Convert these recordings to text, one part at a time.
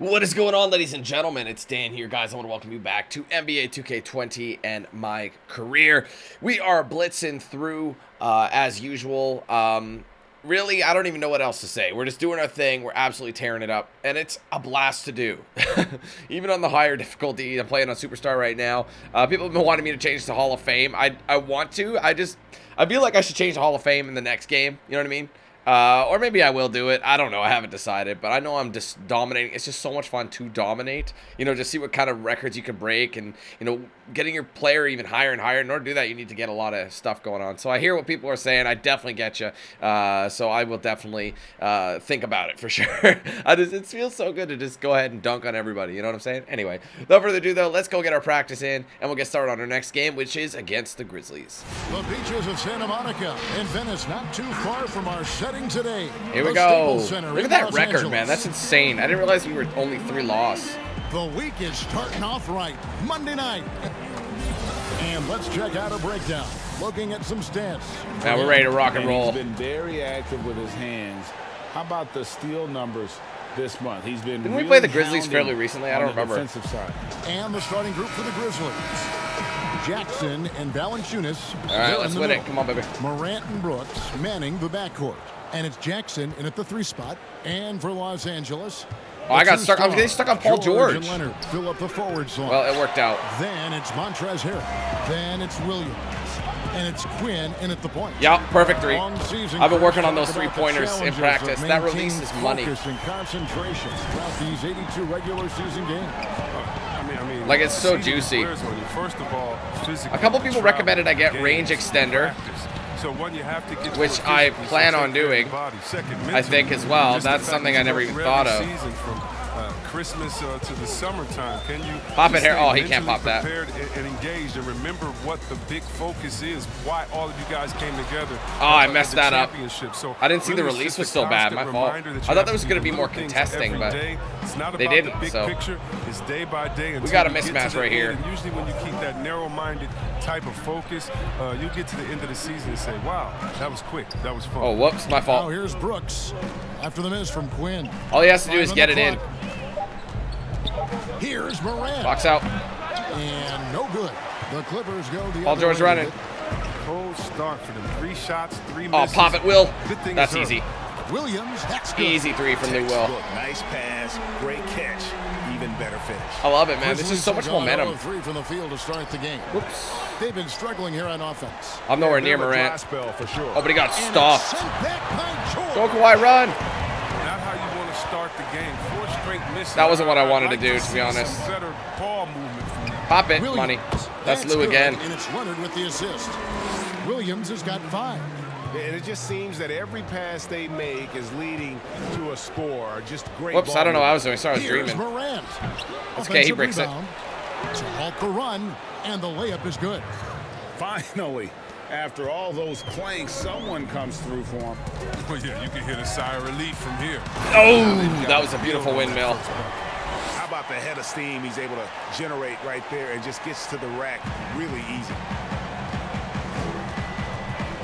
What is going on, ladies and gentlemen? It's Dan here, guys. I want to welcome you back to NBA 2K20 and my career. We are blitzing through uh, as usual. Um, really, I don't even know what else to say. We're just doing our thing. We're absolutely tearing it up, and it's a blast to do. even on the higher difficulty, I'm playing on Superstar right now. Uh, people have been wanting me to change to Hall of Fame. I I want to. I just I feel like I should change to Hall of Fame in the next game. You know what I mean? Uh, or maybe I will do it. I don't know. I haven't decided, but I know I'm just dominating. It's just so much fun to dominate. You know, just see what kind of records you can break, and you know, getting your player even higher and higher. In order to do that, you need to get a lot of stuff going on. So I hear what people are saying. I definitely get you. Uh, so I will definitely uh, think about it for sure. I just it feels so good to just go ahead and dunk on everybody. You know what I'm saying? Anyway, without further ado, though, let's go get our practice in, and we'll get started on our next game, which is against the Grizzlies. The beaches of Santa Monica in Venice, not too far from our setting today. Here we go. Look at that Los record, Angeles. man. That's insane. I didn't realize we were only three loss. The week is starting off right. Monday night. And let's check out a breakdown. Looking at some stats. Now we're ready to rock and And roll. He's been very active with his hands. How about the steal numbers this month? He's been. Didn't we really play the Grizzlies fairly recently? I don't remember. Defensive side. And the starting group for the Grizzlies. Jackson and Valanciunas. All right, let's in the win it. Come on, baby. Morant and Brooks manning the backcourt. And it's Jackson in at the three spot. And for Los Angeles. Oh, I got two stuck- I was getting stuck on Paul George. and Leonard fill up the forward zone. Well, it worked out. Then it's Montrezl Harrell. Then it's Williams. And it's Quinn in at the point. Yep, perfect three. Long season I've been working on those three-pointers in practice. of That maintaining releases money. Focus and concentration throughout these 82 regular season games. I mean, I mean, Like, it's so juicy. wears on you. First of all, A couple people recommended I get range extender, practice. So one, you have to get which it I plan on doing. your body. Second, I think as well. That's something I never even thought of. Season from Christmas uh, to the summertime. Can you Pop it just here. Oh, he can't pop that. Prepared and, and engaged, and remember what the big focus is. Why all of you guys came together. Oh, I uh, messed that up. So I didn't see the really, it's release was a so bad. My fault. I thought have there was gonna be more contesting, but day. It's not they about didn't, the big so. picture. It's day by day. until got a you get to mismatch the right here. end. And usually when you keep that narrow-minded type of focus, uh, you get to the end of the season and say, wow, that was quick. That was fun. Oh, whoops, my Now fault. here's Brooks after the miss from Quinn. All he has to do Five is on get the it in. Here's Morant. Box out. And no good. The Clippers go the Paul George running. Cold start for them. Three shots, three Oh, misses. pop it, Will. That's easy. Williams, that's good. Easy three from New Will. Nice pass, great catch, even better finish. I love it, man. This is so much momentum. Three from the field to start the game. Whoops. They've been struggling here on offense. I'm nowhere near Bit of a dry Morant. spell for sure. Oh, but he got And it's stuffed. sent back by George. Go Kawhi, run. Not how you want to start the game. Four straight misses. That wasn't what I wanted to I'd do, like to be honest. Better ball movement from. Pop it, Williams. money. That's Lou good, again. And it's Leonard with the assist. Williams has got five. And it just seems that every pass they make is leading to a score. Just great. Whoops, ball I don't know what I was doing. Sorry, I was Here's dreaming. Morant. That's okay, he Offensive breaks it. rebound To halt the run, and the layup is good. Finally, after all those clanks, someone comes through for him. Oh, yeah, you can hear the sigh of relief from here. Oh, that was a beautiful windmill. How about the head of steam he's able to generate right there and just gets to the rack really easy.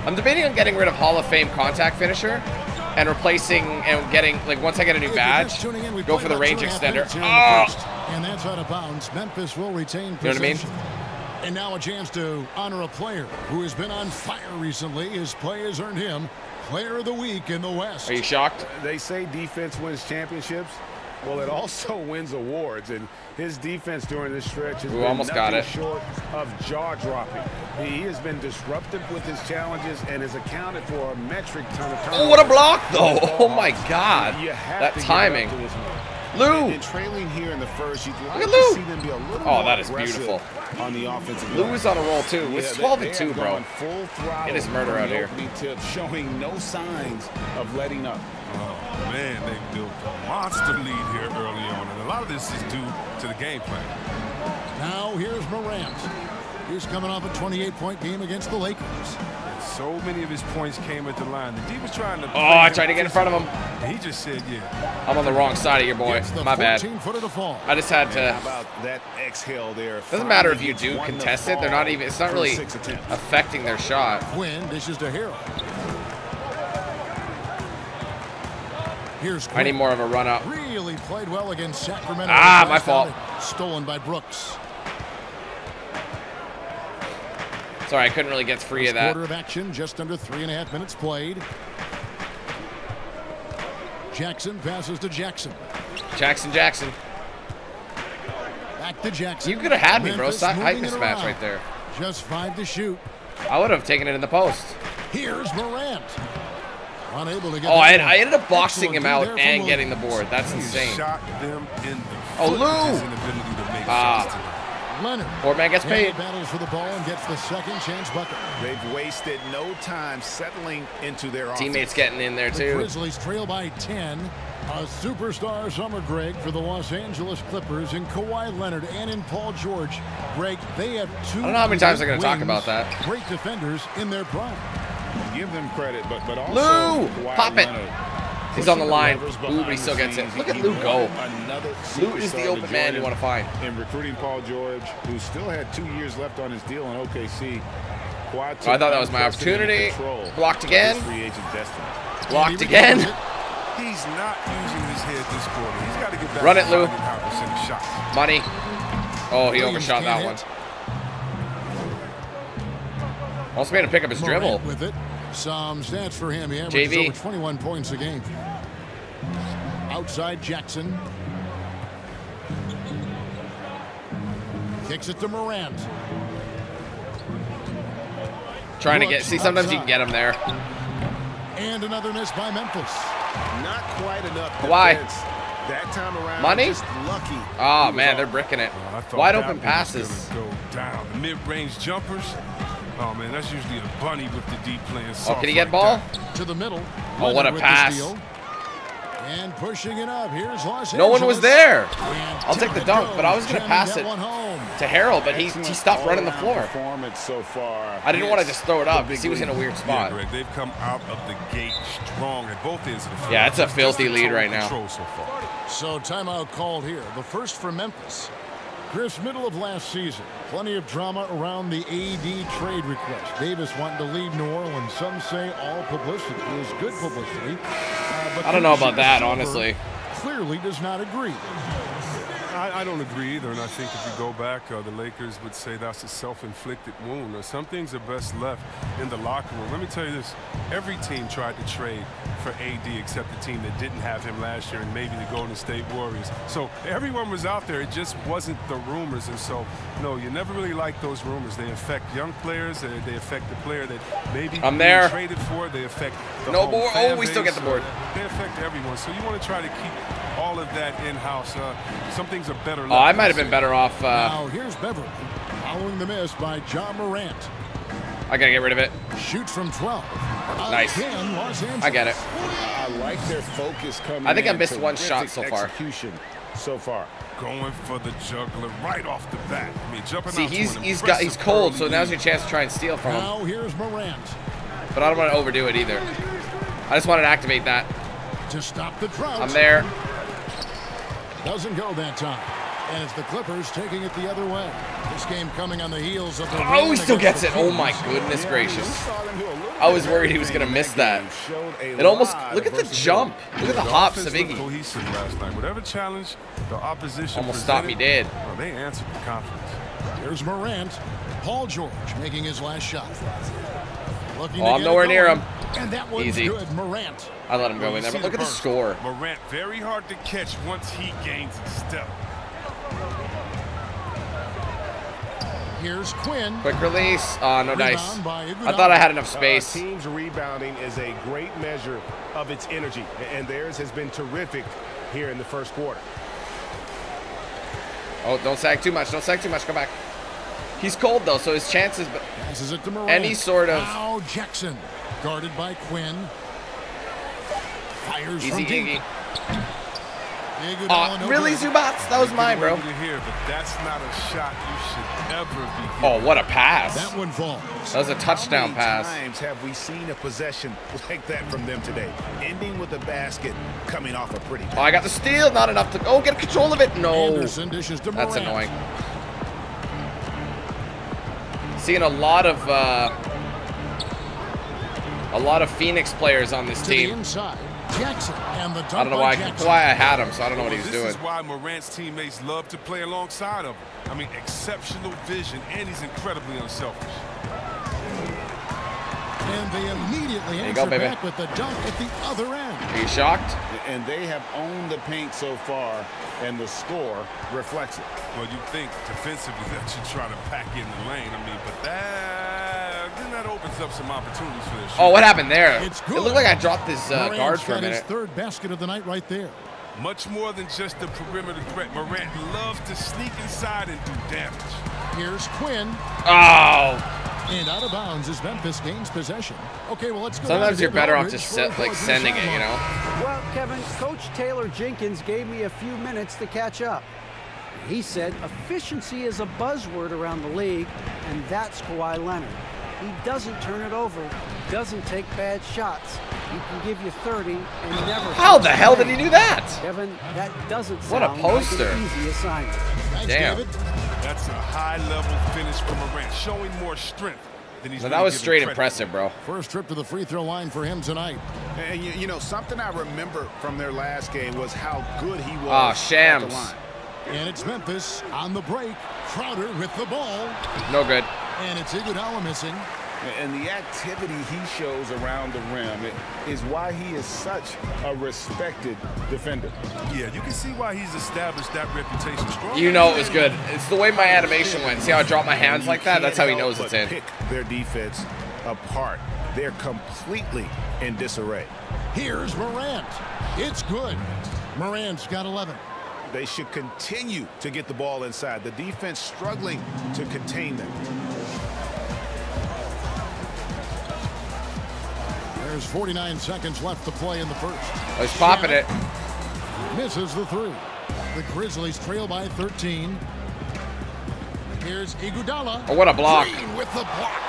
I'm debating on getting rid of Hall of Fame contact finisher and replacing and getting like once I get a new badge, in, go for the range two and a half extender. minutes here in the Oh, And that's out of bounds. Memphis will retain You know what I mean? Possession. And now a chance to honor a player who has been on fire recently. His play has earned him Player of the Week in the West. are you shocked? They say defense wins championships. Well, it also wins awards, and his defense during this stretch has Ooh, been almost nothing got it. short of jaw-dropping. He has been disruptive with his challenges and has accounted for a metric ton of Oh, what a block though! Oh my God, You have that to give timing. To. Lou, And trailing here in the first, you'd like at to Lou. see them be a little Oh, that is beautiful. on the offensive Lou glass. is on a roll too. Yeah, It's they- 12 they and have 2, bro. gone Full throttle It is murder from out the here. Tip, showing no signs of letting up. Oh, man, they built a monster lead here early on. And a lot of this is due to the game plan. Now here's Morant. He's coming off a 28-point game against the Lakers. So many of his points came at the line. The D was trying to. Oh, I tried to get in front of him. He just said, yeah. I'm on the wrong side of your boy. My bad. 14-footer to fall. I just had How to. about that exhale there? Doesn't matter if you do contest it. They're not even. It's not really affecting their shot. Quinn dishes to Hero. Here's I need more of a run up. Really played well against Sacramento. Ah, my fault. Stolen by Brooks. Sorry, I couldn't really get free of First that. quarter of action, just under three and a half minutes played. Jackson passes to Jackson. Jackson Jackson. Back to Jackson. You could have had me, bro. Memphis Stop hype moving it mismatch right there. Just five to shoot. I would have taken it in the post. Here's Morant. Unable to get Oh, I. I ended up boxing him out there from and getting the board. That's insane. shot them in the Oh, Lou! with his inability to make Ah. Shots tonight. Leonard. Board man gets And he paid. battles for the ball and gets the second chance bucket. They've wasted no time settling into their Teammates offense. getting in there The too. Grizzlies trail by 10. A superstar summer, Greg, for the Los Angeles Clippers in Kawhi Leonard and in Paul George. Greg, they have two. I don't know how many times they're gonna talk about that. Great defenders in their prime. Give them credit, but but also Lou! Kawhi Pop it. He's on the line. Ooh, but he still gets it. Look at Lou go. Lou is the open man you want to find. In recruiting Paul George, who still had two years left on his deal in OKC. I thought that was my opportunity. Blocked again. his Free agent destiny. Blocked again. He's not using his head this quarter. He's got to get back Run it, Lou. finding how to send shots. Money. Oh, he overshot that one. Also made him pick up his dribble. With it. Some stats for him. He averages JV. over 21 points a game. Outside Jackson. Kicks it to Morant. Trying to get. See, sometimes you can get him there. And another miss by Memphis. Not quite enough Why? defense. That time around, Money? just lucky. Oh man, they're bricking it. Oh, I thought Wide open one passes. Go down. The mid-range jumpers. Oh man, that's usually a bunny with the deep playing Oh, can he like get ball? that. to the middle. Oh, what a the pass. steal. And pushing it up. Here's Los No one was there I'll take the dunk, but I was gonna pass it. to Harold, but he, he stopped running the floor. Performance so far. I didn't want to just throw it up because he was in a league. weird Yeah, spot. Greg, they've come out of the gate strong at both ends of the floor. Yeah, it's a filthy lead right now. So. So timeout called here. The first for Memphis. Chris, middle of last season, plenty of drama around the AD trade request. Davis wanting to leave New Orleans. Some say all publicity is good publicity. Uh, but I don't know about that, honestly. Clearly does not agree. I, I don't agree either, and I think if you go back, uh, the Lakers would say that's a self-inflicted wound. Or some things are best left in the locker room. Let me tell you this: every team tried to trade for AD except the team that didn't have him last year, and maybe the Golden State Warriors. So everyone was out there. It just wasn't the rumors, and so no, you never really like those rumors. They affect young players. They, they affect the player that maybe I'm there. traded for. They affect the No board. Oh, we still get the board. They affect everyone. So you want to try to keep all of that in-house. Uh, some things are better. Oh, I might have been better off. Uh, now here's Beverley. Following the miss by Ja Morant. I gotta get rid of it. Shoot from 12. Nice. Again, Los Angeles. I get it. I like their focus coming I think I missed one shot so far. Execution so far. Going for the juggler right off the bat. I mean, jumping See, out he's he's got he's cold, so now's your chance to try and steal from him. Now here's Morant But I don't want to overdo it either. I just wanted to activate that. to stop the drought. I'm there. Doesn't go that time. And it's the Clippers taking it the other way. This game coming on the heels of the Oh, he still gets it. Oh my goodness Yeah, gracious. we saw them do a little I was worried he was gonna miss that. game. It almost look at the jump. Look at the hops of Iggy. last night. Whatever challenge the opposition Almost stopped me dead. well, they answered with confidence. Here's Morant. Paul George making his last shot. Looking Oh, I'm nowhere near him. And that one's Easy. good. Morant. I let him go Well, in there. But look at the score. Morant, very hard to catch once he gains a step. Here's Quinn. Quick release. Oh, no dice. Rebound by I thought I had enough Uh, space. team's rebounding is a great measure of its energy, and theirs has been terrific here in the first quarter. Oh, don't sag too much. Don't sag too much. Come back. He's cold though, so his chances. But Passes it to Morant. Any sort of- Now Jackson. Guarded by Quinn. Fires easy, from deep. Iggy. Iguodala, Oh, no really. Zubac? That was mine, bro. Here, but that's not a shot you should ever be Oh, what a pass. That one falls. That was a touchdown pass. How many pass. times have we seen a possession like that from them today, ending with a basket coming off a pretty Oh, I got the steal. Not enough to. Oh, get control of it. No. Anderson dishes to That's annoying. Seeing a lot of uh, a lot of Phoenix players on this team. inside. And the I don't know why. Jackson. Why I had him, so I don't know what he was this doing. is why Morant's teammates love to play alongside of him. I mean, exceptional vision, and he's incredibly unselfish. And they immediately you answer go, baby. back with the dunk at the other end. Are you shocked? And they have owned the paint so far, and the score reflects it. Well, you think defensively that you try to pack in the lane. I mean, but that then that opens up some opportunities for this. Oh, what happened there? It's It looked like I dropped this uh, guard for a got his minute. third basket of the night right there. Much more than just the perimeter threat. Morant loves to sneak inside and do damage. Here's Quinn. Oh, And out of bounds as Memphis gains possession. Okay, well, let's go. sometimes you're better off just set, like sending it, you know. Well, Kevin, Coach Taylor Jenkins gave me a few minutes to catch up. He said efficiency is a buzzword around the league, and that's Kawhi Leonard. He doesn't turn it over, doesn't take bad shots. He can give you 30 and never. How the hell did he do that? Kevin, that doesn't What a poster. like an easy assignment. Thanks, Damn. David. That's a high-level finish from Morant, showing more strength than he's. So really that was straight impressive, bro. First trip to the free throw line for him tonight. And you, you know, something I remember from their last game was how good he was. Ah, at the Shams. line. And it's Memphis on the break. Crowder with the ball. No good. And it's Iguodala missing. And the activity he shows around the rim is why he is such a respected defender. Yeah, you can see why he's established that reputation strong. You know it was good. It's the way my animation went. See how I drop my hands like that? That's how he knows it's but in. Pick their defense apart. They're completely in disarray. Here's Morant. It's good. Morant's got 11. They should continue to get the ball inside. The defense struggling to contain them. There's 49 seconds left to play in the first. I was popping it. Misses the three. The Grizzlies trail by 13. Here's Iguodala. Oh, what a block. Green with the block.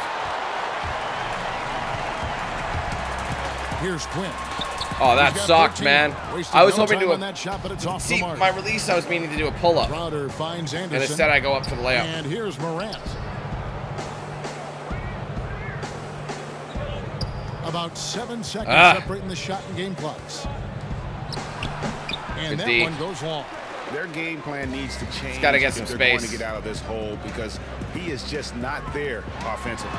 Here's Quinn. Oh, that sucked, 13. man. Wasted I was no hoping to that shot, but it's off see the mark. my release. I was meaning to do a pull up, Crowder finds and instead I go up for the layup. And here's Morant. About seven seconds Ah. separating the shot and game clocks. And Good that D. one goes long. Their game plan needs to change. He's gotta get some they're going space. to get out of this hole because he is just not there offensively.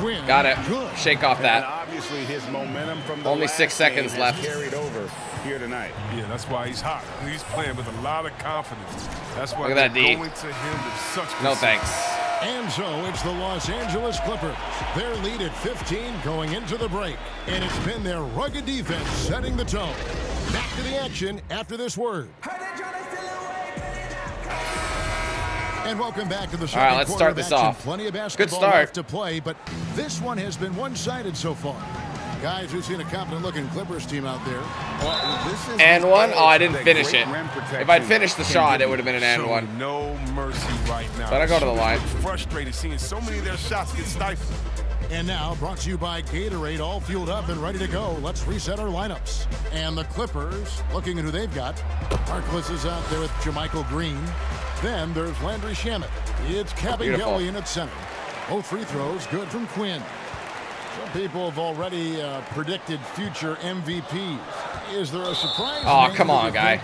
Quinn, Got it. Good. Shake off And that. obviously his momentum from the Only last six seconds game left. carried over here tonight. Yeah, that's why he's hot. He's playing with a lot of confidence. That's why Look at that, they're D. going to him with such No precision. thanks. And so it's the Los Angeles Clippers. Their lead at 15 going into the break. And it's been their rugged defense setting the tone. Back to the action after this word. And welcome back to the second right, let's quarter start this action. off. Plenty of basketball start. left to play, but this one has been one-sided so far. Guys, we've seen a confident-looking Clippers team out there. Well, this is And the one? edge Oh, I didn't finish it. If I'd finished the shot, it would have been an and one. No mercy right now. But I go to the line. Frustrated seeing so many of their shots get stifled. And now, brought to you by Gatorade, all fueled up and ready to go. Let's reset our lineups. And the Clippers, looking at who they've got. Harkless is out there with JaMychal Green. Then there's Landry Shamet. It's Beautiful. Kabengele in at center. Both free throws good from Quinn. Some people have already uh, predicted future MVPs. Is there a surprise? Oh, come on, guy.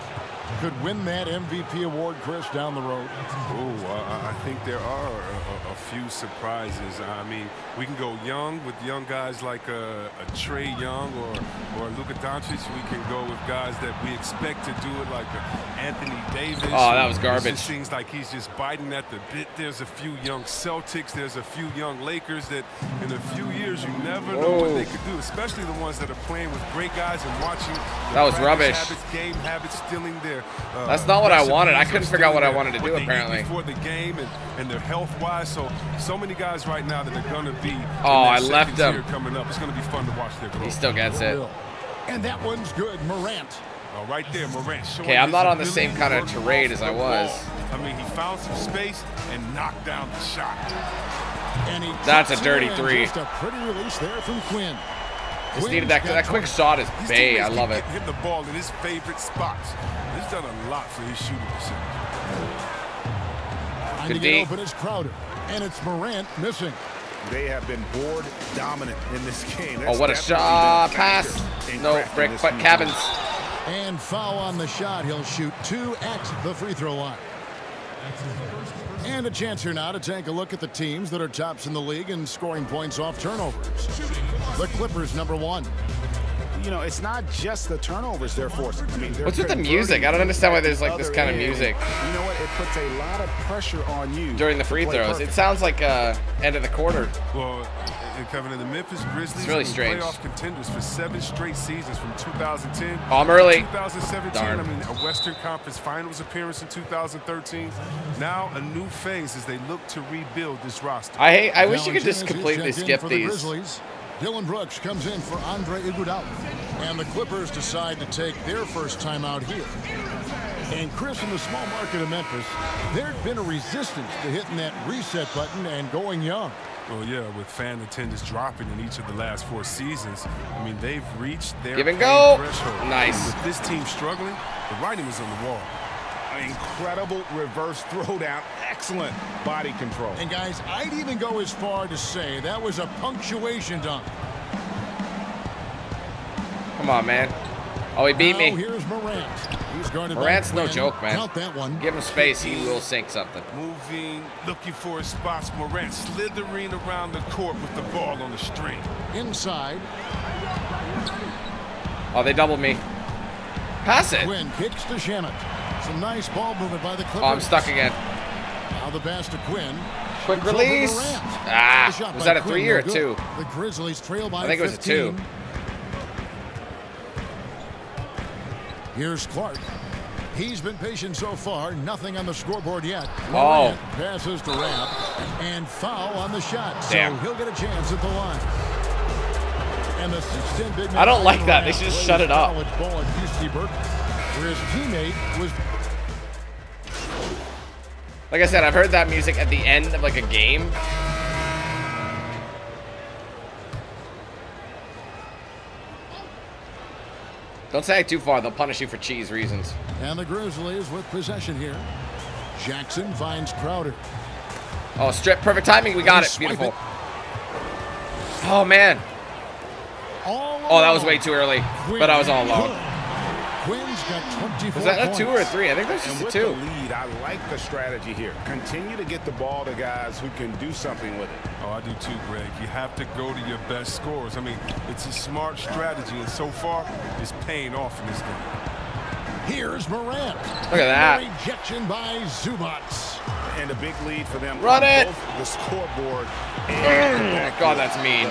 Think Could win that MVP award, Chris, down the road. Oh, I, I think there are a, a, a few surprises. I mean, we can go young with young guys like uh, a, a Trae Young or or Luka Doncic. We can go with guys that we expect to do it, like a Anthony Davis. Oh, that was It garbage. just seems like he's just biting at the bit. There's a few young Celtics. There's a few young Lakers that, in a few years, you never know what they could do. Especially the ones that are playing with great guys and watching. That was practice rubbish. Habits, game habits, stealing their. Uh, That's not what I wanted. I couldn't figure out what I wanted to do, apparently. Before the game and, and their health wise. So so many guys right now that are gonna be Oh, I left second him. coming up. It's gonna be fun to watch their growth. He still gets it. And that one's good. Morant. Oh, right there, Morant. Okay, I'm not on the same kinda work tirade off as I was. ball. I mean, he found some space and knocked down the shot. And he That's a dirty three. Just a pretty release there from Quinn. Just needed that. That quick shot is These bay. I love keep it. Hitting the ball in his favorite spots. He's done a lot for his shooting percentage. Trying Good to D. get open is Crowder. And it's Morant missing. They have been board dominant in this game. Oh, what a shot pass. No, break, but cabins. And foul on the shot. He'll shoot two at the free throw line. And a chance here now to take a look at the teams that are tops in the league in scoring points off turnovers. The Clippers, number one. You know, it's not just the turnovers they're forcing. I mean, they're What's with the music? I don't understand why there's like this kind of music You know what? It puts a lot of pressure on you during the free throws. perfect. It sounds like uh, end of the quarter. Well, and Kevin, and the Memphis Grizzlies really have strange. playoff contenders for seven straight seasons from 2010 Oh, I'm early. 2017. Darn. I mean, a Western Conference Finals appearance in 2013. Now a new phase as they look to rebuild this roster. I hate. I wish you could just completely skip for the these. Grizzlies. Dillon Brooks comes in for Andre Iguodala. And the Clippers decide to take their first time out here. And Chris, in the small market of Memphis, there'd been a resistance to hitting that reset button and going young. Well, yeah, with fan attendance dropping in each of the last four seasons, I mean, they've reached their Give and go. threshold. Nice. With this team struggling, the writing was on the wall. Incredible reverse throwdown. Excellent body control. And guys, I'd even go as far to say that was a punctuation dunk. Come on, man. Oh, he beat now me. here's Morant. He's guarded by Morant's no Quinn. joke, man. Count that one. Give him space. He will sink something. Moving, looking for his spots. Morant slithering around the court with the ball on the string. Inside. Oh, they doubled me. Pass it. Quinn kicks to Shannon. Some nice ball movement by the Clippers. Oh, I'm stuck again. Now the pass to Quinn. Quick It's release. Ah, was that a three no or a two? The Grizzlies trail by I think it was a two. 15. Here's Clarke. He's been patient so far. Nothing on the scoreboard yet. Oh. Passes to Rabb. And foul on the shot. So he'll get a chance at the line. And the 6'10 big man I don't like that. They should just shut it up. Ball at UC Berkeley, where his teammate was Like I said, I've heard that music at the end of like a game. Don't say it too far. They'll punish you for cheese reasons. And the Grizzlies with possession here. Jackson finds Crowder. Oh, strip. Perfect timing. We got it. Beautiful. it. Oh, man. All Oh, that was way too early. But I was all alone. Quinn's got 24 Was that a points. two or a three? I think that's And just a with two. the lead, I like the strategy here. Continue to get the ball to guys who can do something with it. Oh, I do too, Greg. You have to go to your best scorers. I mean, it's a smart strategy, and so far, it's paying off in this game. Here's Morant. Look at that. Rejection by Zubac. And a big lead for them Run it. the scoreboard and mm. the God, that's mean.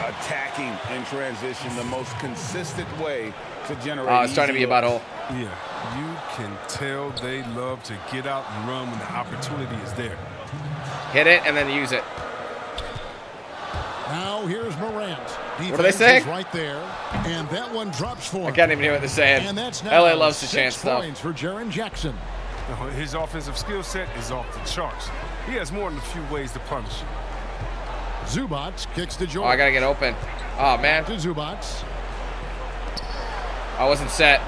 Attacking in transition, the most consistent way to generate. Ah, oh, I was trying to be a looks. butthole. Yeah, you can tell they love to get out and run when the opportunity is there. Hit it and then use it. Now here's Morant. What do they Defense say? Right there. And that one drops for I can't even hear what they're saying. And that's LA loves to six chant stuff. points for Jaren Jackson. Uh, His offensive skill set is off the charts. He has more than a few ways to punish you. Zubac kicks to Oh, I gotta get open. Oh man, to Zubac. I wasn't set.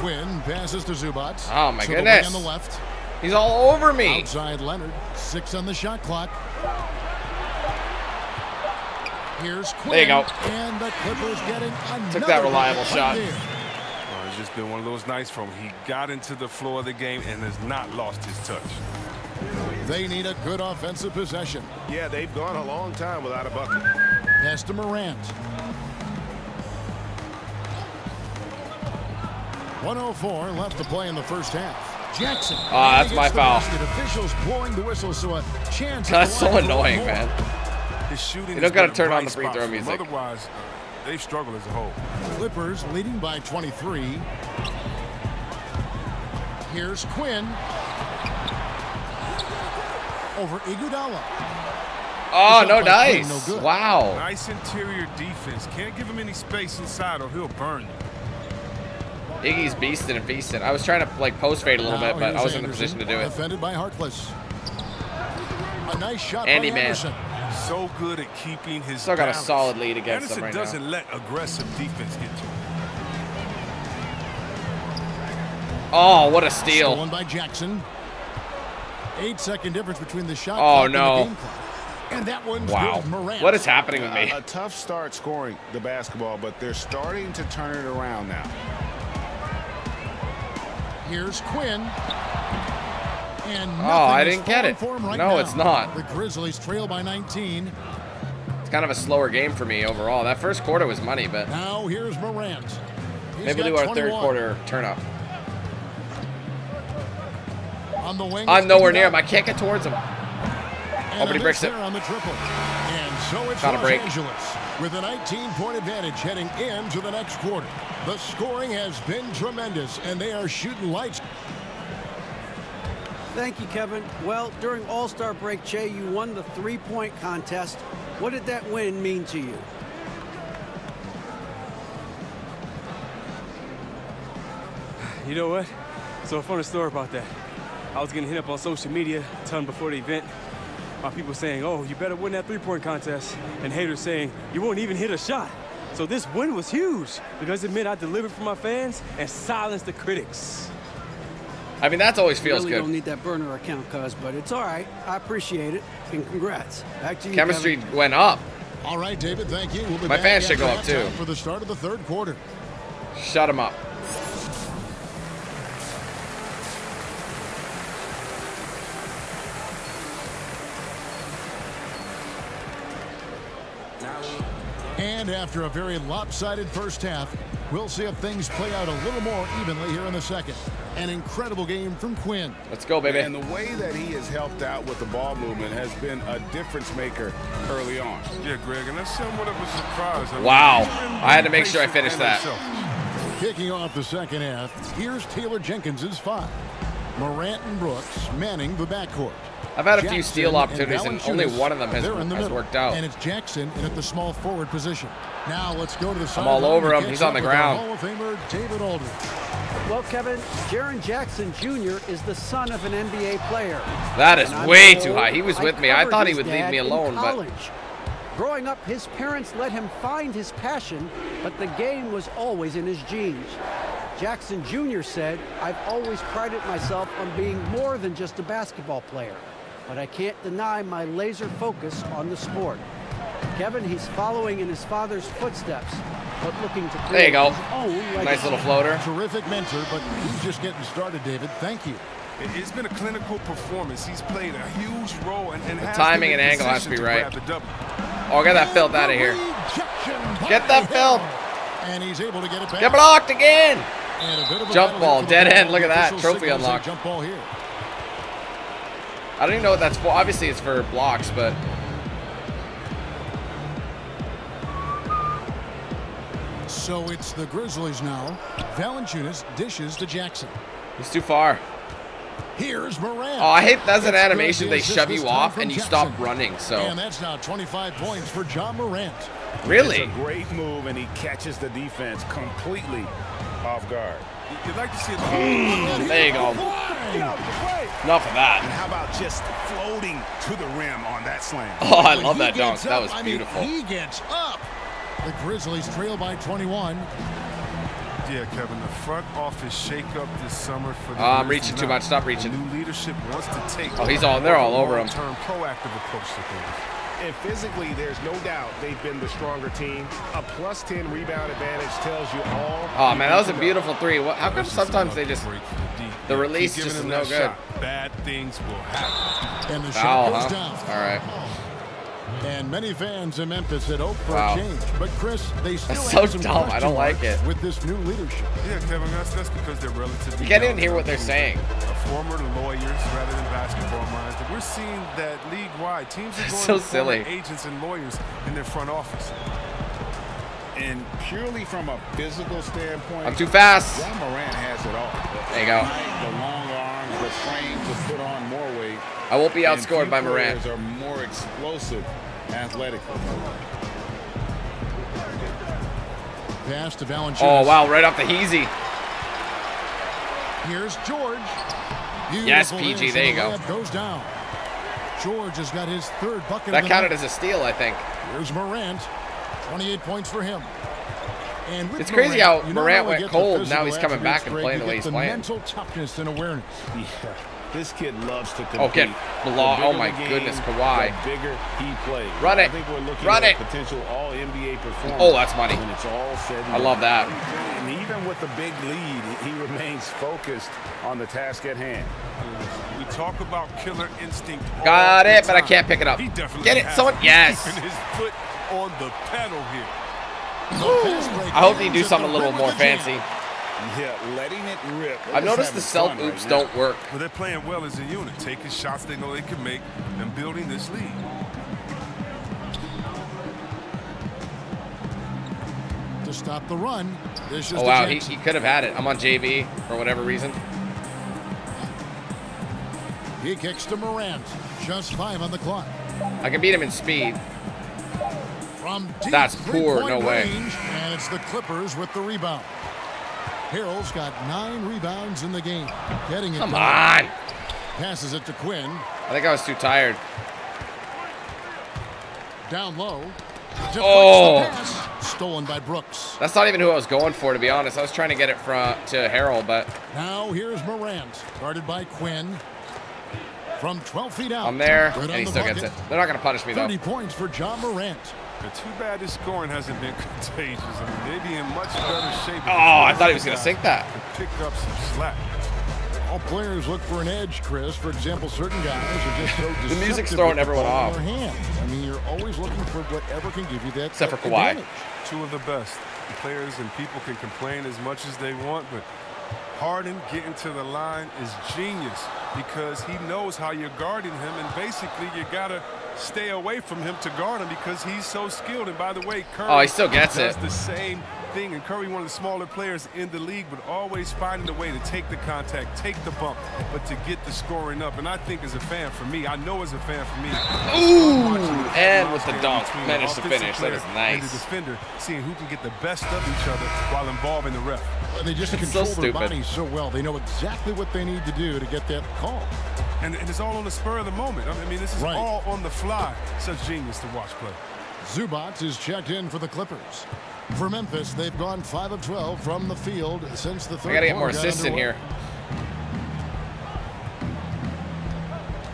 Quinn passes to Zubac. Oh, my To the goodness. on the left. He's all over me. Outside Leonard. Six on the shot clock. Here's Quinn. There you go. And the Clippers getting another Took that reliable shot. right there. It's just been one of those nights from him. He got into the floor of the game and has not lost his touch. They need a good offensive possession. Yeah, they've gone a long time without a bucket. Pass to Morant. 104 left to play in the first half. Jackson. Ah, that's my foul. basket. Officials blowing the whistle, so a chance. That's so line for one annoying, man. His shooting You is don't gotta turn on the free throw for him. music. Otherwise, uh, they've struggled as a whole. Clippers leading by 23. Here's Quinn. Over Iguodala. Oh, shot no by Quinn, dice. no good. Wow. Nice interior defense. Can't give him any space inside or he'll burn you. Iggy's beasting and feasting. I was trying to like post fade a little Now bit, but I wasn't in a Anderson, position to do it. Defended by Harkless. A nice shot Andy by man. Anderson. So good at keeping his Still got a solid lead against Anderson them right now. doesn't let aggressive defense get to him. Oh, what a steal. Stolen by Jackson. Eight second difference between the shot Oh, no. and the game clock. And that one's Wow. good. What is happening with me? A, a tough start scoring the basketball, but they're starting to turn it around now. Here's Quinn. And Oh, I didn't get it. right No, now. it's not. The Grizzlies trail by 19. It's kind of a slower game for me overall. That first quarter was money, but Now here's Morant. He's maybe we'll do our third quarter turn up. On the wing. I'm nowhere near him. I can't get towards him. And Oh, but he breaks it. on the triple. And so it's Got a Los break. Angeles with a 19-point advantage heading into the next quarter. The scoring has been tremendous, and they are shooting lights. Thank you, Kevin. Well, during All-Star break, Che, you won the three-point contest. What did that win mean to you? You know what? So a funny story about that. I was getting hit up on social media a ton before the event by people saying, oh, you better win that three-point contest, and haters saying, you won't even hit a shot. So this win was huge because it meant I delivered for my fans and silenced the critics. I mean, that always feels good. really don't need that burner account, cuz, but it's all right. I appreciate it, and congrats. Back to you, Chemistry Kevin. went up. All right, David, thank you. We'll be My back fans should go up, too. For the start of the third quarter. Shut him up. And after a very lopsided first half, we'll see if things play out a little more evenly here in the second. An incredible game from Quinn. Let's go, baby. And the way that he has helped out with the ball movement has been a difference maker early on. Yeah, Greg, and that's somewhat of a surprise. I mean, Wow. I had to make sure I finished that. himself. Kicking off the second half, here's Taylor Jenkins's five. Morant and Brooks manning the backcourt. I've had a few steal opportunities, and only one of them has, they're in the has middle. worked out. And it's Jackson in at the small forward position. Now let's go to the I'm all over him. He's on the ground. Hall of Famer David Aldridge. Well, Kevin, Jaren Jackson Jr. is the son of an NBA player. That is way told too high. He was with me. I thought he would leave me alone, but. Growing up, his parents let him find his passion, but the game was always in his genes. Jackson Jr. said, I've always prided myself on being more than just a basketball player, but I can't deny my laser focus on the sport. Kevin, he's following in his father's footsteps, but looking to There you go. his own nice little floater. Terrific mentor, but he's just getting started, David. Thank you. It- It's been a clinical performance. He's played a huge role and, and The timing and angle has to be right. grab the W. Oh, get that filth out of here. Get that him. filth. And he's able to get it back. Get blocked again. And a bit of a Jump ball, here for the dead end. Look at that. Trophy signals a unlocked. Jump ball here. I don't even know what that's for. Obviously, it's for blocks, but So it's the Grizzlies now. Valanciunas dishes to Jackson. he's too far. Here's Morant. Oh, I hate that's an animation. good They shove you off and you Jackson. stop running. So And that's now 25 points for Ja Morant. really, It's a great move, and he catches the defense completely off guard. You'd like to see mm. it. there you go. Fine. Enough of And that. how about just floating to the rim on that slam? Oh, I When love that dunk. gets That up, was I mean, he gets up. The Grizzlies trail by 21. Yeah, Kevin, the front office shakeup this summer for the Oh, I'm reaching too much. Stop The reaching. new leadership wants to take. Oh, he's all- they're all over him. Long-term proactive approach to things. And physically, there's no doubt they've been the stronger team. A plus 10 rebound advantage tells you all. Oh man, that was a you need to know. beautiful three. What, how come sometimes they just Break the, D. the release just giving is them no good. shot. Bad things will happen. And the foul? shot goes Huh? down. All right. And many fans in Memphis had hoped for Wow. a change. But Chris, they still That's have so some dumb. I don't like it. With this new leadership. Yeah, Kevin, that's, that's because they're relatively. You can't even hear what they're saying. Former lawyers rather than basketball minds. We're seeing that league-wide teams are going So to silly. agents and lawyers in their front office. And purely from a physical standpoint, I'm too fast. Ja Morant has it all. There you go. The long arms, the to put on more weight. I won't be outscored by Morant. players are more explosive athletically. Pass to Valanciunas. Oh wow, right off the heezy. Here's George. Yes, Beautiful PG, there you go. Goes down. George has got his third bucket. That counted night. as a steal, I think. Here's Morant. 28 points for him. And with It's crazy Morant, how you Morant went cold, now he's coming back and playing the way he's the playing. mental toughness and awareness. Yeah. This kid loves to compete. Oh, get The blo- oh bigger oh my game, goodness, Kawhi. The bigger he plays. Run I it. think we're looking Run at it. potential All NBA performer. Oh, that's money. When it's all said and I love that. And even with the big lead, he remains focused on the task at hand. We talk about killer instinct. all Got it, but I can't pick it up. He definitely Get it, someone- yes. His foot on the pedal here. I hope they do something a little more fancy. Yeah, letting it rip. They're I've noticed the having self fun right oops don't work. But they're playing well as a unit, taking shots they know they can make and building this lead. To stop the run. This is Oh wow, he, he could have had it. I'm on JV for whatever reason. He kicks to Morant. Just five on the clock. I can beat him in speed. From deep That's poor, no way. range, and it's the Clippers with the rebound. Harrell's got nine rebounds in the game. Getting it. Come done. on. Passes it to Quinn. I think I was too tired. Down low. Deflects Oh. the pass. Stolen by Brooks. That's not even who I was going for, to be honest. I was trying to get it from to Harold, but Now here's Morant. Guarded by Quinn. From 12 feet out. I'm there, and on he the still gets it. They're not going to punish me, though. 30 points for Ja Morant. But too bad this scoring hasn't been contagious. I mean, they'd be in much better shape. Oh, I thought he was going to sink that. could Pick up some slack. All players look for an edge, Chris. For example, certain guys are just so The music's deceptive throwing everyone ball in off. their hands. I mean, you're always looking for whatever can give you that Except for that Kawhi. advantage. Two of the best. Players and people can complain as much as they want, but Harden getting to the line is genius because he knows how you're guarding him, and basically you gotta stay away from him to guard him because he's so skilled. And by the way, Curry Oh, he still gets does it. the same thing. And Curry, one of the smaller players in the league, but always finding a way to take the contact, take the bump, but to get the scoring up. And I think as a fan, for me, I know as a fan, for me, Ooh, and with the stand dunk, between managed to finish. That player is And the defender, seeing who can get the best of each other while involving the ref. And they just It's so control their stupid. bodies so well. They know exactly what they need to do to get that call. And, and it's all on the spur of the moment. I mean, this is Right. all on the fly. Such genius to watch play. Zubac is checked in for the Clippers. For Memphis, they've gone 5 of 12 from the field since the third I got to get more assists in here.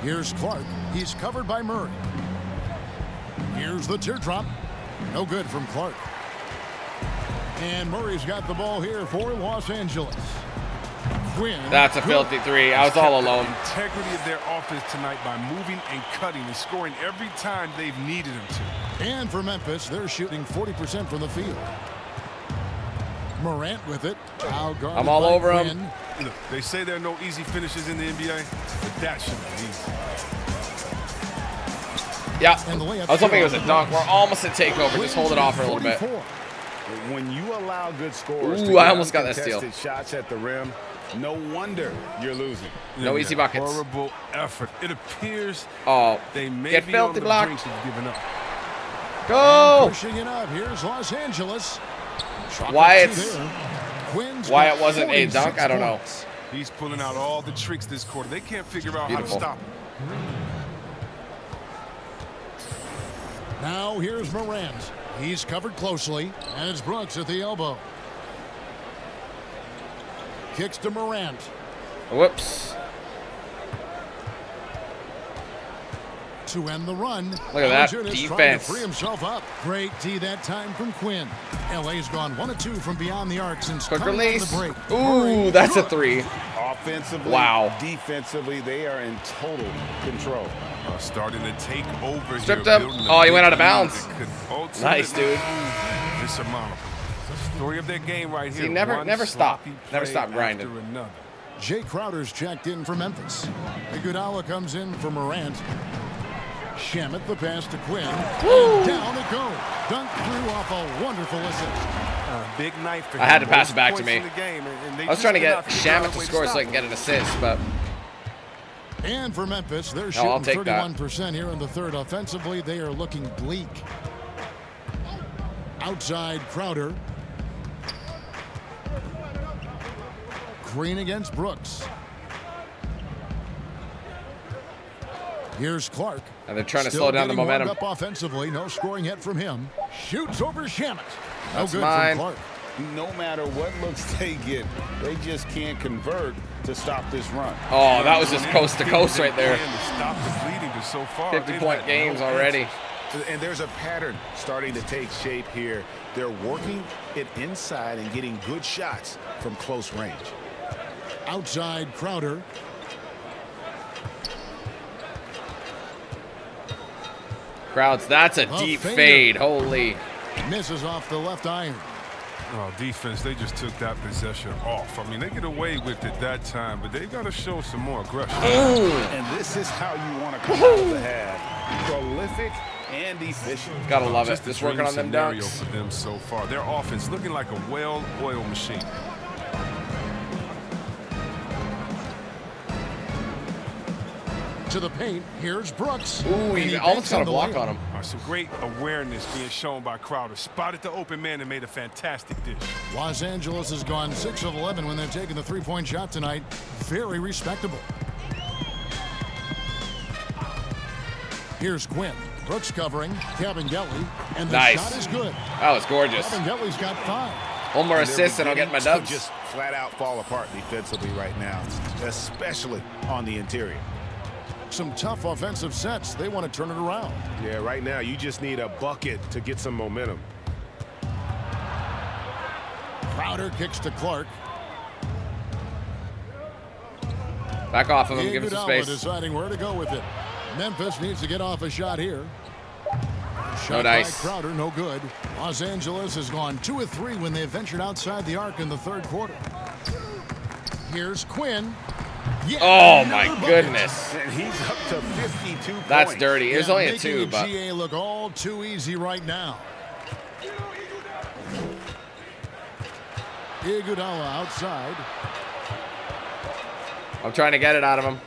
Here's Clarke. He's covered by Murray. Here's the teardrop. No good from Clarke. And Murray's got the ball here for Los Angeles. Quinn. That's a filthy three. I was all alone. Integrity of their offense tonight by moving and cutting and scoring every time they've needed them to. And for Memphis, they're shooting 40% from the field. Morant with it. I'm all over over 'em. Quinn. Look, they say there are no easy finishes in the NBA, but that should be easy. Yeah. And the layup I was hoping it was a dunk. We're almost a takeover. Just hold it off for a little bit. When you allow good scores Ooh, to I almost got that steal. shots at the rim, no wonder you're losing. No easy buckets. Horrible effort. It appears Oh, they may Get be on the blocked. brink of giving up. go. Pushing it up. Here's Los Angeles. Shot Why clock two it's- there. Quinn's why got it wasn't a dunk, I don't know. He's pulling out all the tricks this quarter. They can't figure out Beautiful. how to stop him. Now here's Morant. He's covered closely, and it's Brooks at the elbow. Kicks to Morant. Whoops. to end the run. Look at that Valanciunas Trying to defense. free himself up. Great D that time from Quinn. LA's gone one of two from beyond the arc since Quick coming release. the break. Ooh, that's a good. three. Offensively, Wow. defensively, they are in total control. Uh, starting to take over Stripped here, him. building Oh, he went out of bounds. that could ultimately Nice, dude. prove Insurmountable. Story of their game right See, here. never- One never stop. Never stop grinding. another. Jae Crowder's checked in for Memphis. Iguodala comes in for Morant. Shamet the pass to Quinn. And down it goes. Dunk through off a wonderful assist. Uh, big night for I had him. to pass it back to me. game, and- and they I was trying to get cannot Shamet to way score so I can get an assist, but And for Memphis, they're I'll shooting 31% here in the third. Offensively, they are looking bleak. Outside Crowder. Green against Brooks. Here's Clarke. and they're trying to Still slow down the momentum. Up offensively, no scoring hit from him. Shoots over Shamet. No That's good mine. from Clarke. no matter what looks they get, they just can't convert to stop this run. Oh, that was just coast to coast right there. To stop the bleeding, but so far 50-point games no already. And there's a pattern starting to take shape here. They're working it inside and getting good shots from close range. Outside Crowder. Crowds, that's a A deep fader. fade. Holy. Misses off the left iron. Oh, defense, they just took that possession off. I mean, they get away with it that time, but they've got to show some more aggression. And this is how you want to come out the half. Prolific and efficient. Gotta love it. Just a Just working on them scenario dunks. for them so far. Their offense looking like a well-oiled machine. To the paint. Here's Brooks. Ooh, And he he almost got a block layup. on him. All right, some great awareness being shown by Crowder. Spotted the open man and made a fantastic dish. Los Angeles has gone 6 of 11 when they're taking the three-point shot tonight. Very respectable. Here's Quinn. Brooks covering. Kabengele. And the Nice. shot is good. That was gorgeous. Kabengele's got five. One more And they're assist and I'll get my beginning dubs. Just flat out fall apart defensively right now, especially on the interior. Some tough offensive sets. They want to turn it around. Yeah, right now you just need a bucket to get some momentum. Crowder kicks to Clarke. Back off of him. Give him some space. deciding where to go with it. Memphis needs to get off a shot here. Shot No dice. by Crowder, no good. Los Angeles has gone two of three when they ventured outside the arc in the third quarter. Here's Quinn. Oh my goodness. And he's up to 52 That's dirty. It was Yeah, only a making two, the but GA look all too easy right now. Iguodala outside. I'm trying to get it out of him.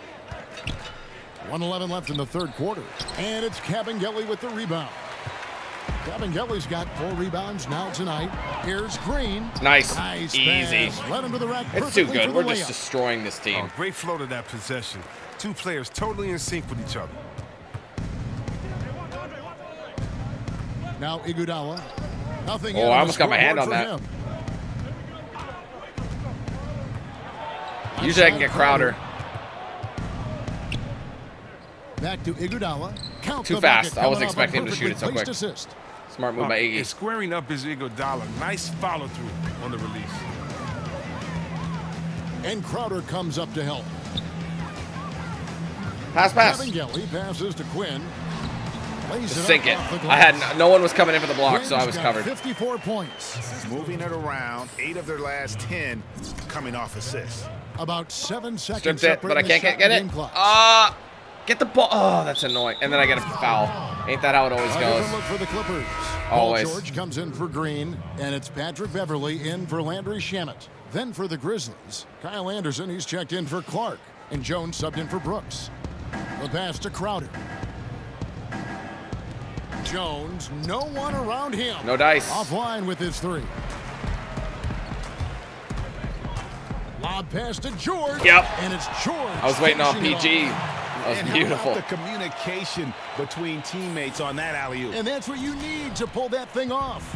111 left in the third quarter. And it's Kabengele with the rebound. Kabengele's got four rebounds now tonight. Here's Green. Nice. Nice Easy. pass. Led him to the rack It's too good. We're just destroying this team. Oh, great flow to that possession. Two players totally in sync with each other. Now Iguodala. Nothing Oh, I almost got my hand on that. him. Usually I can get Crowder. Back to Iguodala. Count Too fast. I wasn't coming off a expecting him to shoot it so quick. Assist. Smart move by And Iggy. squaring up is Iguodala. Nice follow through on the release. And Crowder comes up to help. Pass, pass. Kabengele passes to Quinn. Lays Just it sink it. I had no, no one was coming in for the block, so I was covered. 54 points. Moving it around, eight of their last 10 coming off assists. About seven seconds. Stripped it, but I can't get, get it. game ah! clock. Get the ball. Oh, that's annoying. And then I get a foul. Ain't that how it always goes? look for the Clippers. Always. Paul George comes in for Green, and it's Patrick Beverley in for Landry Shamet. Then for the Grizzlies, Kyle Anderson, he's checked in for Clarke, and Jones subbed in for Brooks. The pass to Crowder. Jones, no one around him. No dice. Offline with his three. Lob pass to George. Yep. And it's George. I was waiting on PG. off. That was and how beautiful. about the communication between teammates on that alley-oop? And that's what you need to pull that thing off.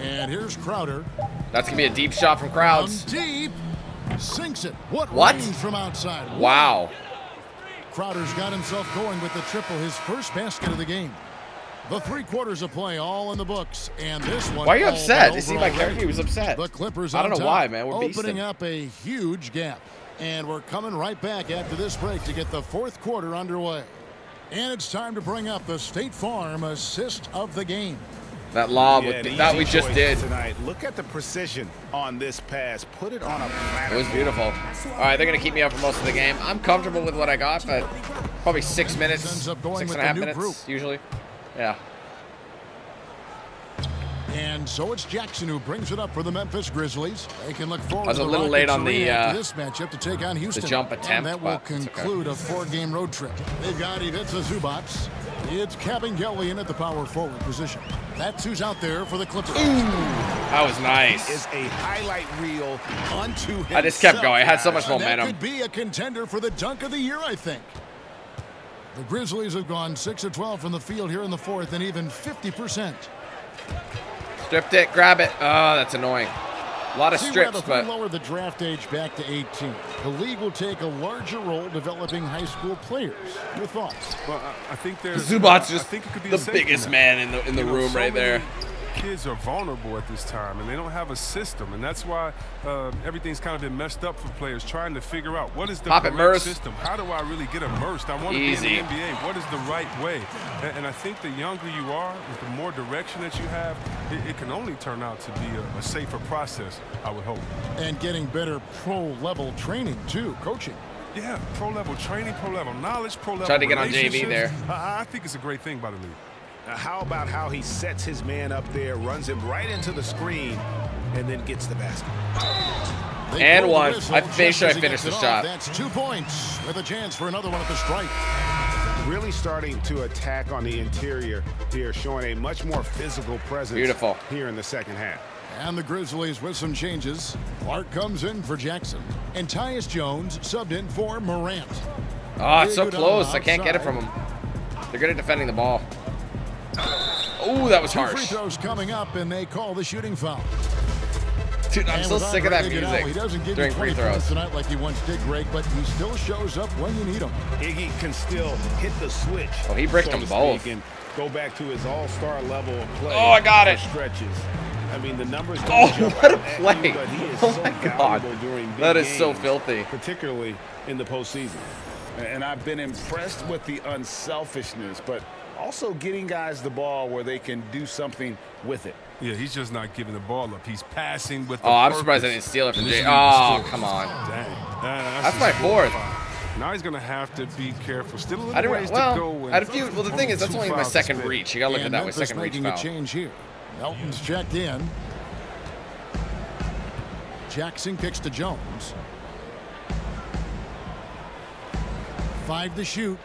And here's Crowder. That's gonna be a deep shot from From crowds. deep. Sinks it. What, What? range from outside. Wow. Crowder's got himself going with the triple, his first basket of the game. The three quarters of play all in the books, and this one. Why are you upset? but You see my character? He was upset. The Clippers I don't on know top, why, man. We're opening beasting. up a huge gap. And we're coming right back after this break to get the fourth quarter underway. And it's time to bring up the State Farm assist of the game. That lob Yeah, with an that we just did. tonight. Look at the precision on this pass. Put it on a platter. It was beautiful. All right, they're gonna keep me up for most of the game. I'm comfortable with what I got, but probably six minutes, Ends up going six with and a half the new minutes group. usually. Yeah. And so it's Jackson who brings it up for the Memphis Grizzlies. They can look forward I was to a the little late on the, uh, this matchup to take on Houston. The jump and attempt, that will but it's okay. conclude a four-game road trip. They've got Ivica Zubac. It's Kabengele in at the power forward position. That's who's out there for the Clippers. That was nice. Is a highlight reel unto himself. I just kept going. I had so much And that momentum. could be a contender for the dunk of the year, I think. The Grizzlies have gone 6 of 12 from the field here in the fourth and even 50% Stripped it. Grab it. Oh, that's annoying. A lot of See, strips, Rabbit, but lower the draft age back to 18. The league will take a larger role developing high school players. Your thoughts? Well, I, I think there's. Zubac's I just think it could be the biggest man in the in the You know, room so right many there. Kids are vulnerable at this time, and they don't have a system, and that's why uh, everything's kind of been messed up for players trying to figure out what is the Pop correct system. How do I really get immersed? I want to be in the NBA. What is the right way? And, and I think the younger you are, the more direction that you have, it, it can only turn out to be a, a safer process. I would hope. And getting better pro level training, too, coaching. Yeah, pro level training, pro level knowledge, pro level Tried to get on JV there. I, I think it's a great thing by the league. Now, how about how he sets his man up there, runs him right into the screen, and then gets the basket? They And one. whistle I just made sure I as he finished the shot. That's two points with a chance for another one at the stripe. Really starting to attack on the interior here, showing a much more physical presence Beautiful. here in the second half. And the Grizzlies with some changes. Clarke comes in for Jackson. And Tyus Jones subbed in for Morant. Oh, it's so close. I can't get it from outside. him. They're good at defending the ball. Oh, that was Two free harsh. throws coming up, and they call the shooting foul. Dude, I'm And so sick of that Andre Iguodala, He music doesn't give during you free 20 points throws. tonight like he once did, Greg, but he still shows up when you need him. Iggy can still hit the switch. Oh, he bricked so them to both. speak, And go back to his all-star level of play. Oh, I got it. Stretches. I mean, the numbers. Oh, what a play. You, but he is Oh so my God. valuable during big That is so filthy. particularly in the postseason. And I've been impressed with the unselfishness, but also getting guys the ball where they can do something with it. Yeah, he's just not giving the ball up. He's passing with. The Oh, I'm surprised I didn't steal it from And this Jay. lead is Oh, four. come on. Dang. That- That's just my fourth. five. Now he's gonna have to be careful. Still a little I didn't. ways Well, to go. I had a few. Well, the thing is, that's only my second spare. reach. You gotta look at and that way. Second reach making a change here. Melton's checked in. Jackson kicks to Jones. Five to shoot.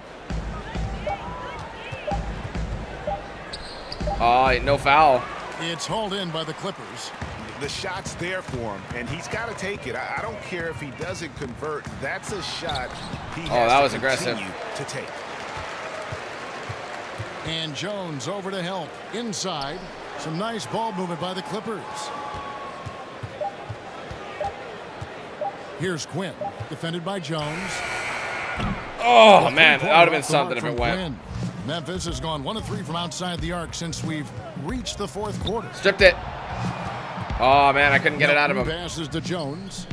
Oh, no foul. It's hauled in by the Clippers. The shot's there for him, and he's got to take it. I, I don't care if he doesn't convert. That's a shot he oh, has Oh, that to was aggressive. to take. And Jones over to help. Inside. Some nice ball movement by the Clippers. Here's Quinn. Defended by Jones. Oh man, that would have been off the mark something if it went. Quinn. Memphis has gone one of three from outside the arc since we've reached the fourth quarter. Stripped it. Oh man, I couldn't get it out of him. Passes to Jones.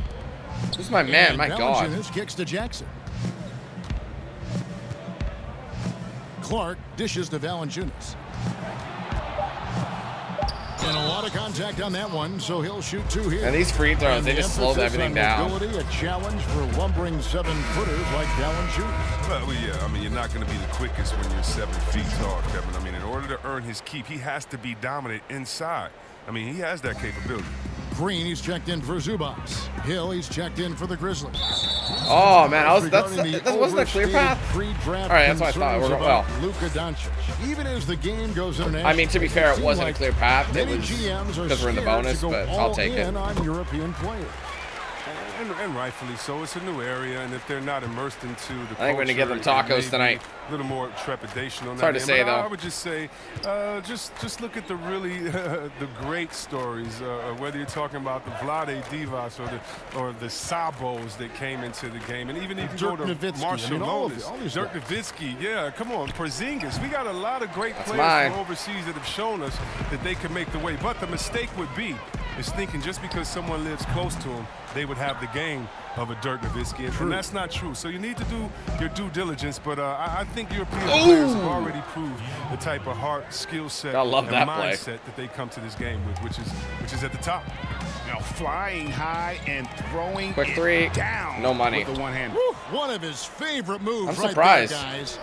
Who's my man? And My God. Valanciunas kicks to Jackson. Clarke dishes to Valanciunas. And a lot of contact on that one, so he'll shoot two here. And these free throws, And they the just slowed emphasis everything on down. Mobility, a challenge for lumbering seven-footers like Valanciunas. Well, yeah, uh, I mean, you're not going to be the quickest when you're seven feet tall, Kevin. I mean, in order to earn his keep, he has to be dominant inside. I mean, he has that capability. Green, he's checked in for Zubac. Hill, he's checked in for the Grizzlies. Oh man, I was that's that wasn't a clear path. All right, that's what I thought. We're about Luka Doncic. Even as the game goes international, I mean, to be fair, it wasn't a clear path. It was because we're in the bonus, but I'll take it. on European players. And, and rightfully so. It's a new area, and if they're not immersed into the I think we're gonna give them tacos tonight. A little more trepidation on It's that. hard to end. say, But though. I would just say, uh, just just look at the really the great stories. Uh, whether you're talking about the Vlade Divac or the or the Sabos that came into the game, and even if you Dirk go to Nowitzki. Marshall I mean, all of Lotus, the- all these Dirk. Nowitzki, yeah, come on, Porzingis. We got a lot of great That's players mine. from overseas that have shown us that they can make the way. But the mistake would be is thinking just because someone lives close to them, they would have the game of a Dirk Nowitzki, and, and that's not true. So you need to do your due diligence. But uh, I, I think European players have already proved the type of heart, skill set, I love and that play. mindset that they come to this game with, which is which is at the top. Now flying high and throwing Quick it three. down. No money. with the one hand. One of his favorite moves I'm right surprised. there, guys.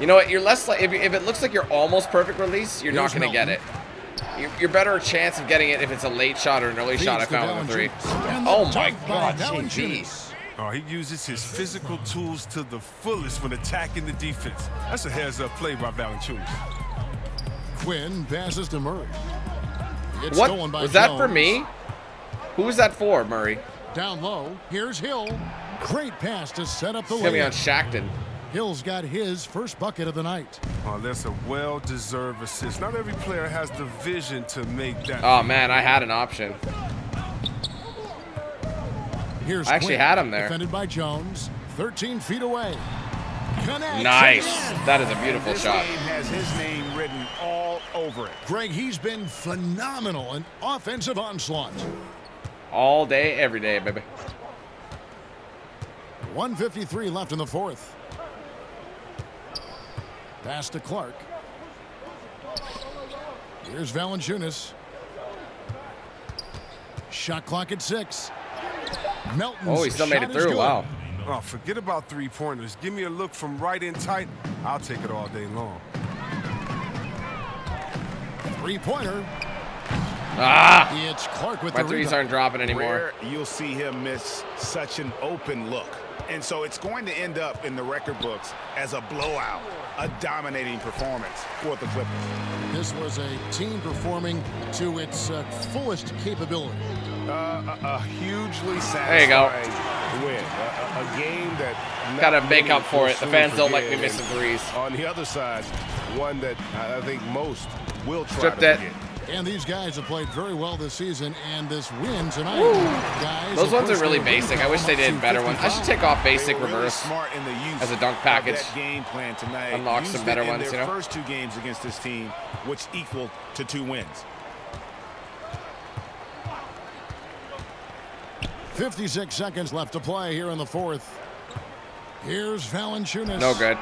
You know what? You're less like if, if it looks like you're almost perfect release, you're not going to get it. Melton. You're, you're better chance of getting it if it's a late shot or an early shot. I Feeds to found with a three. The Oh my dunk by God, Valanciunas. JV. Oh, he uses his physical tools to the fullest when attacking the defense. That's a heads-up play by Valanciunas. Quinn passes to Murray. It's What stolen by was that for me? Who was that for, Murray? Down low. Here's Hill. Great pass to set up the It's gonna be on layup. Shackton. Hill's got his first bucket of the night. Oh, that's a well-deserved assist. Not every player has the vision to make that. Oh man, I had an option. Here's I actually Quinn, had him there. Defended by Jones, 13 feet away. Connects Nice. That is a beautiful This shot. game has his name written all over it. Greg, he's been phenomenal in offensive onslaught. All day, every day, baby. 153 left in the fourth. Pass to Clarke. Here's Valanciunas. Shot clock at six. Melton's Oh, he still made it through. Wow. Oh, forget about three-pointers. Give me a look from right in tight. I'll take it all day long. Three-pointer. Ah! It's Clarke with My the threes rebound. aren't dropping anymore. Rare you'll see him miss such an open look. And so it's going to end up in the record books as a blowout, a dominating performance for the Clippers. This was a team performing to its uh, fullest capability. Uh, a, a hugely There you go. satisfying win. A, a- a game that not Gotta make up for it. The fans soon don't like me missing threes. On the other side, one that I I think most will try Stripped to it. forget. And these guys have played very well this season, and this win tonight, guys. Those ones are really basic. I wish they did better ones. I should take off basic really reverse. smart in the use as a dunk package. game plan tonight. Unlock Used some better in ones, their you know? First two games against this team, which equal to two wins. 56 seconds left to play here in the fourth. Here's Valanciunas. No good.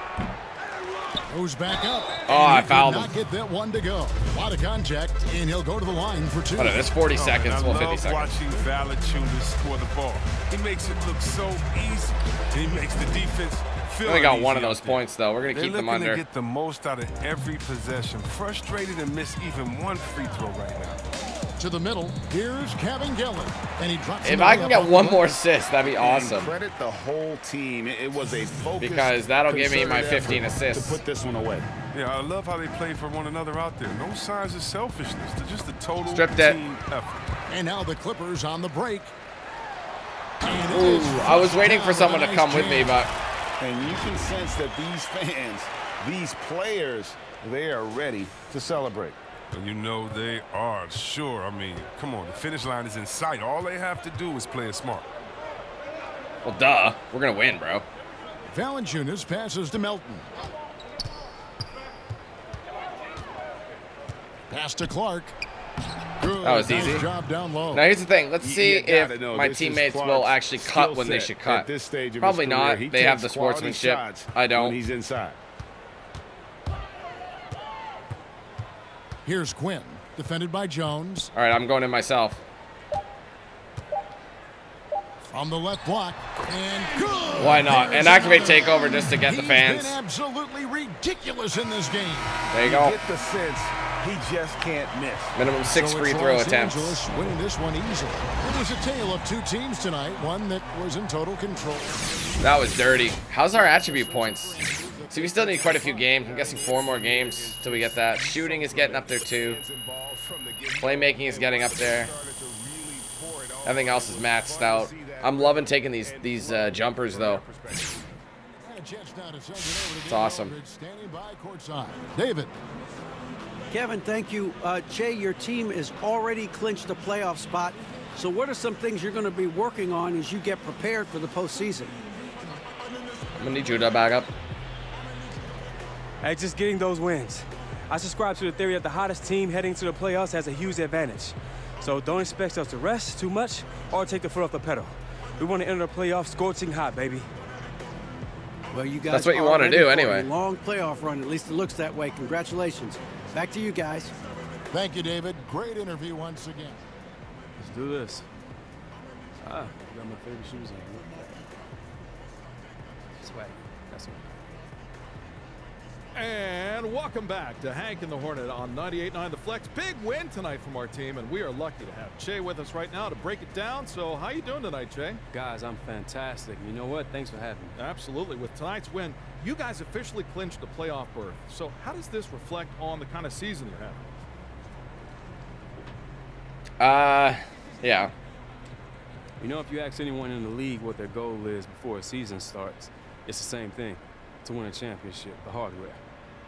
Who's back up? Oh, I fouled could him. Not get that one to go. A lot of contact, and he'll go to the line for two. Hold on, that's 40 Oh, man, seconds. I Well, love 50 seconds. watching Valanciunas score the ball. He makes it look so easy. And he makes the defense feel We got uneasy one of those points, though. We're going to They're keep them looking under. to get the most out of every possession. Frustrated and miss even one free throw right now. To the middle. Here's Kevin Gillen, and he drops. If I can get one more assist, that'd be And awesome. credit the whole team. It, it was a focus Because that'll give me my 15 assists. to put this one away. Yeah, I love how they play for one another out there. No signs of selfishness. They're just a total Stripped it. team effort. And now the Clippers on the break. Ooh, I was waiting for someone to come with me, jam. but And you can sense that these fans, these players, they are ready to celebrate. And you know they are sure. I mean, come on, the finish line is in sight. All they have to do is play it smart. well, duh. We're going to win, bro. Valanciunas passes to Melton. Pass to Clarke. Good. That was Nice easy. job down low. Now, here's the thing. Let's You- see you gotta if know, my this teammates will actually cut when they set should At cut. this stage Probably career. not. They have the sportsmanship. I don't. When he's inside. Here's Quinn, defended by Jones. All right, I'm going in myself. From the left block. And good. Why not? There's And activate takeover just to get the He's fans. been absolutely ridiculous in this game. There you go. Get the sense he just can't miss. Minimum six So free it's throw Los attempts. Angeles winning this one easily. It was a tale of two teams tonight, one that was in total control. That was dirty. How's our attribute points? So we still need quite a few games. I'm guessing four more games till we get that. Shooting is getting up there too. Playmaking is getting up there. Everything else is maxed out. I'm loving taking these these uh, jumpers though. It's awesome. Standing by courtside. David. Kevin, thank you. Uh, Jay, your team is already clinched a playoff spot. So, what are some things you're going to be working on as you get prepared for the postseason? I'm gonna need you to back up. Hey, just getting those wins. I subscribe to the theory that the hottest team heading to the playoffs has a huge advantage. So don't expect us to rest too much or take the foot off the pedal. We want to enter the playoffs scorching hot, baby. Well, you guys That's what you wanna do anyway. Long playoff run. At least it looks that way. Congratulations. Back to you guys. Thank you, David. Great interview once again. Let's do this. Ah, got my favorite shoes on. And welcome back to Hank and the Hornet on 98.9 The Flex. Big win tonight from our team, and we are lucky to have Che with us right now to break it down. So how you doing tonight, Che? Guys, I'm fantastic. You know what? Thanks for having me. Absolutely. With tonight's win, you guys officially clinched a playoff berth. So how does this reflect on the kind of season you're having? Uh, yeah. You know, if you ask anyone in the league what their goal is before a season starts, it's the same thing. To win a championship the hard way.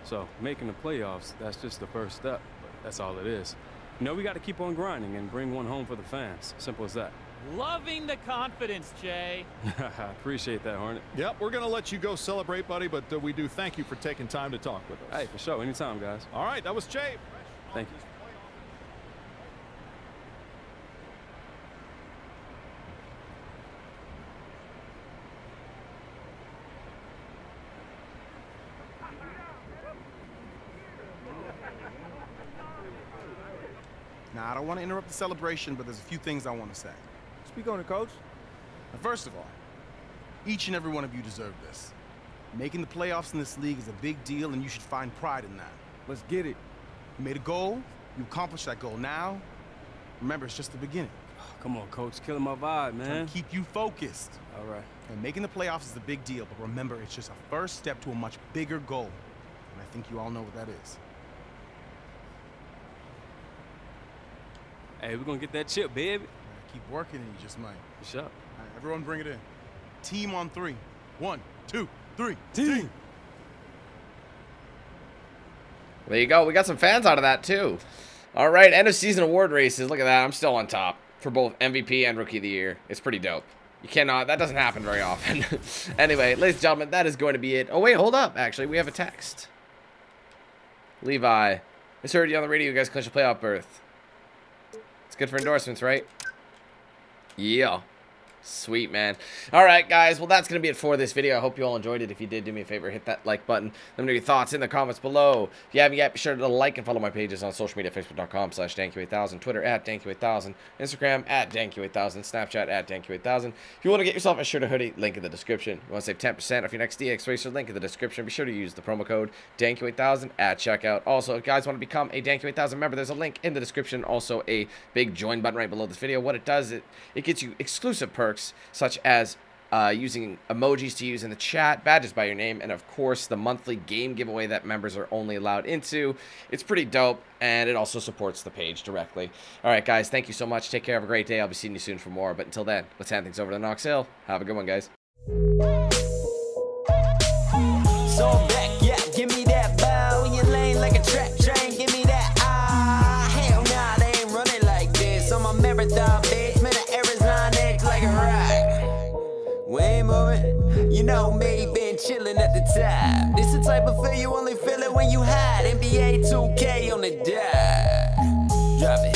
So making the playoffs, that's just the first step, but that's all it is. You know, we got to keep on grinding and bring one home for the fans. Simple as that. Loving the confidence, Jay. Appreciate that, Hornet. Yep, we're going to let you go celebrate, buddy, but uh, we do thank you for taking time to talk with us. Hey, for sure. Anytime, guys. All right, that was Jay. Thank you. Don't want to interrupt the celebration, but there's a few things I want to say. Speak on it, coach. Now, first of all, each and every one of you deserve this. Making the playoffs in this league is a big deal, and you should find pride in that. Let's get it. You made a goal, you accomplished that goal. Now, remember, it's just the beginning. Oh, come on, coach. Killing my vibe, man. Keep you focused. All right. And making the playoffs is a big deal, but remember, it's just a first step to a much bigger goal. And I think you all know what that is. Hey, we're going to get that chip, baby. Right, keep working, and you just might. For sure. All right, everyone bring it in. Team on three. One, two, three. Team. There you go. We got some fans out of that, too. All right, end of season award races. Look at that. I'm still on top for both MVP and Rookie of the Year. It's pretty dope. You cannot, that doesn't happen very often. anyway, ladies and gentlemen, that is going to be it. Oh, wait, hold up. Actually, we have a text. Levi, I heard you on the radio. You guys clinched a playoff berth. It's good for endorsements, right? Yeah. Sweet, man. All right, guys. Well, that's going to be it for this video. I hope you all enjoyed it. If you did, do me a favor. Hit that like button. Let me know your thoughts in the comments below. If you haven't yet, be sure to like and follow my pages on social media. Facebook.com slash DanQ8000. Twitter at DanQ8000. Instagram at DanQ8000. Snapchat at DanQ8000. If you want to get yourself a shirt or hoodie, link in the description. You want to save 10% off your next DX Racer, link in the description. Be sure to use the promo code DanQ8000 at checkout. Also, if you guys want to become a DanQ8000 member, there's a link in the description. Also, a big join button right below this video. What it does, it, it gets you exclusive perks such as as uh, using emojis to use in the chat, badges by your name, and of course the monthly game giveaway that members are only allowed into. It's pretty dope, and it also supports the page directly. All right, guys, thank you so much. Take care. Have a great day. I'll be seeing you soon for more. But until then, let's hand things over to Knox Hill. Have a good one, guys. So Me been chillin' at the time. This the type of feel you only feel it when you hide. NBA 2K on the die. Drop it.